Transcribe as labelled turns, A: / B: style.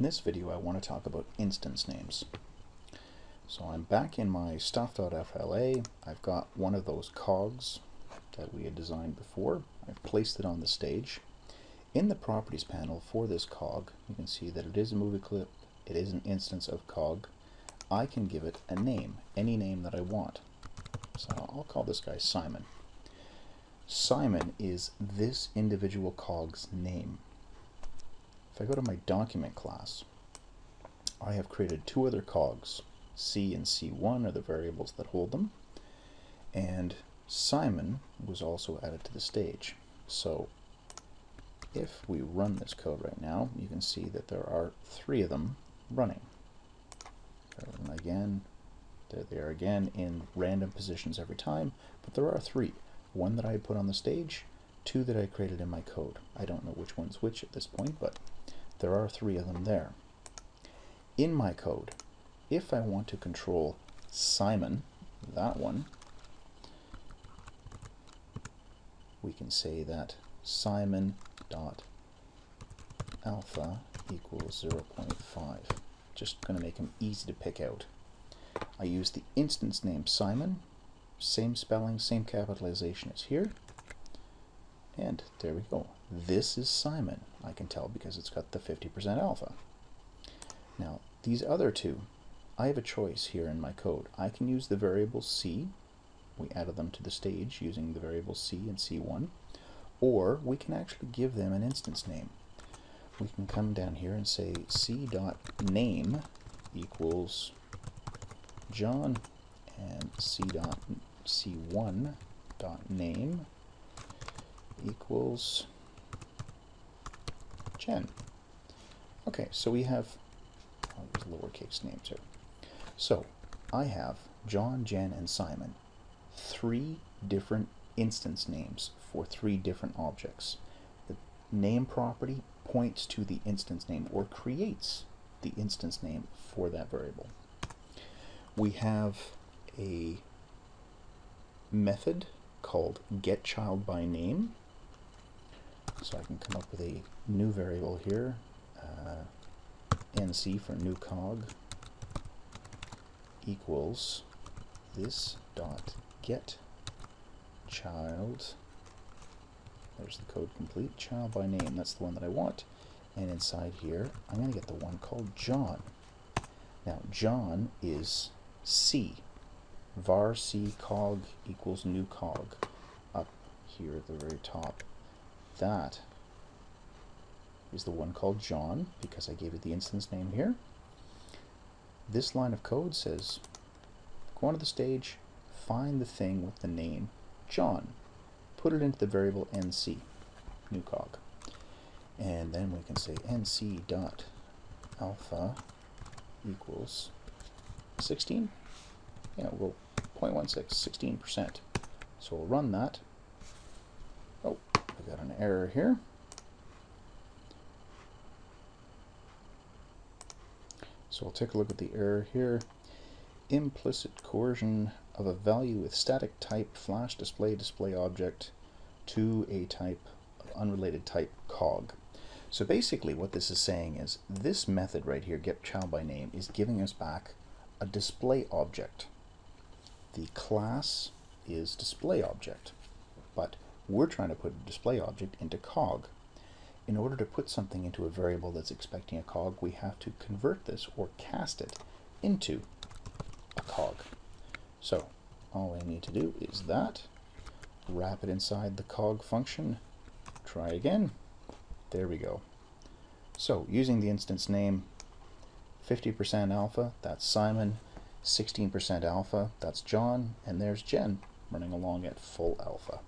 A: In this video I want to talk about instance names. So I'm back in my stuff.fla. I've got one of those cogs that we had designed before. I've placed it on the stage. In the properties panel for this cog, you can see that it is a movie clip, it is an instance of cog. I can give it a name, any name that I want. So I'll call this guy Simon. Simon is this individual cog's name. If I go to my document class, I have created two other cogs. C and C1 are the variables that hold them. And Simon was also added to the stage. So if we run this code right now, you can see that there are three of them running. Again, there they are again in random positions every time, but there are three. One that I put on the stage, two that I created in my code. I don't know which one's which at this point, but there are three of them there. In my code, if I want to control Simon, that one, we can say that Simon dot alpha equals 0.5. Just going to make him easy to pick out. I use the instance name Simon, same spelling, same capitalization as here, and there we go. This is Simon. I can tell because it's got the 50% alpha. Now, these other two, I have a choice here in my code. I can use the variable c. We added them to the stage using the variable c and c1. Or we can actually give them an instance name. We can come down here and say c dot name equals John and c dot c1 dot name equals Jen. Okay, so we have oh, use lowercase names here. So I have John, Jen, and Simon. Three different instance names for three different objects. The name property points to the instance name or creates the instance name for that variable. We have a method called getChildByName so I can come up with a new variable here, uh, nc for new cog equals this dot get child. There's the code complete child by name that's the one that I want. And inside here I'm going to get the one called John. Now John is C. Var c cog equals new cog up here at the very top that is the one called John, because I gave it the instance name here. This line of code says, go onto the stage, find the thing with the name John, put it into the variable nc, new cog. And then we can say nc dot alpha equals 16. Yeah, we'll 0.16, 16%. So we'll run that. Got an error here. So we'll take a look at the error here. Implicit coercion of a value with static type flash display display object to a type unrelated type cog. So basically what this is saying is this method right here, get child by name, is giving us back a display object. The class is display object, but we're trying to put a display object into cog. In order to put something into a variable that's expecting a cog, we have to convert this or cast it into a cog. So all I need to do is that, wrap it inside the cog function, try again, there we go. So using the instance name 50% alpha, that's Simon, 16% alpha, that's John, and there's Jen running along at full alpha.